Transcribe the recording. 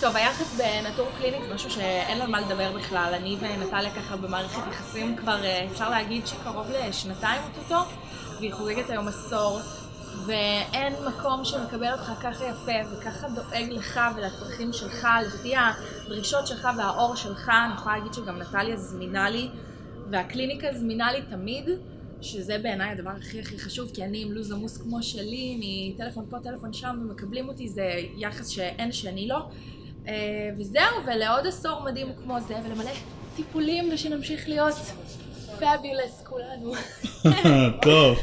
טוב, היחס בנטור קליניק זה משהו שאין על מה לדבר בכלל. אני ונטליה ככה במערכת יחסים כבר אה, אפשר להגיד שקרוב לשנתיים אוטוטו, והיא חוגגת היום עשור, ואין מקום שמקבל אותך ככה יפה וככה דואג לך ולצרכים שלך, לפי הדרישות שלך והאור שלך. אני יכולה להגיד שגם נטליה זמינה לי, והקליניקה זמינה לי תמיד. שזה בעיניי הדבר הכי הכי חשוב, כי אני עם לו"ז עמוס כמו שלי, מטלפון פה, טלפון שם, ומקבלים אותי, זה יחס שאין שני לו. אה, וזהו, ולעוד עשור מדהים כמו זה, ולמלא טיפולים, ושנמשיך להיות פאביולס כולנו. טוב.